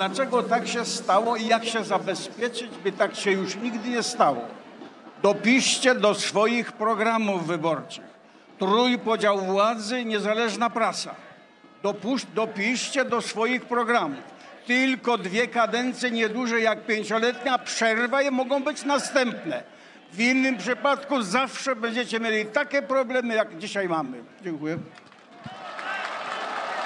Dlaczego tak się stało i jak się zabezpieczyć, by tak się już nigdy nie stało? Dopiszcie do swoich programów wyborczych trójpodział władzy, niezależna prasa. Dopuść, dopiszcie do swoich programów. Tylko dwie kadencje, nie dłużej jak pięcioletnia przerwa i mogą być następne. W innym przypadku zawsze będziecie mieli takie problemy, jak dzisiaj mamy. Dziękuję.